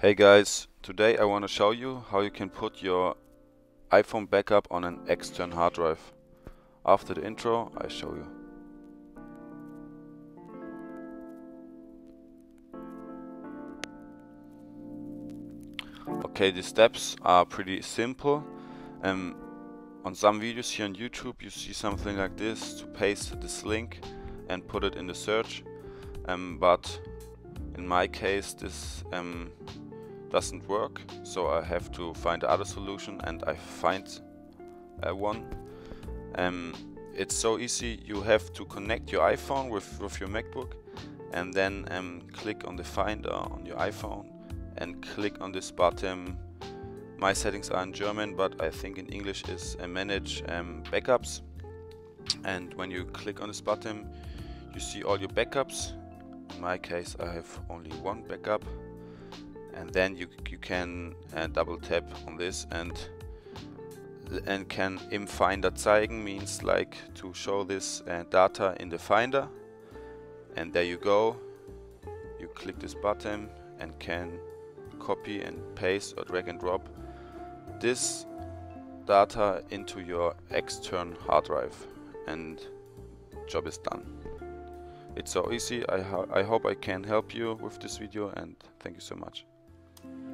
Hey guys, today I want to show you how you can put your iPhone backup on an external hard drive. After the intro, I show you. Okay, the steps are pretty simple. Um, on some videos here on YouTube you see something like this to paste this link and put it in the search. Um, but in my case this um, doesn't work so I have to find other solution and I find uh, one. Um, it's so easy you have to connect your iPhone with, with your MacBook and then um, click on the finder on your iPhone and click on this button. My settings are in German but I think in English is uh, manage um, backups. And when you click on this button you see all your backups. In my case I have only one backup and then you, you can uh, double tap on this and and can im Finder zeigen means like to show this uh, data in the Finder. And there you go. You click this button and can copy and paste or drag and drop this data into your external hard drive. And job is done. It's so easy. I, I hope I can help you with this video and thank you so much Thank you.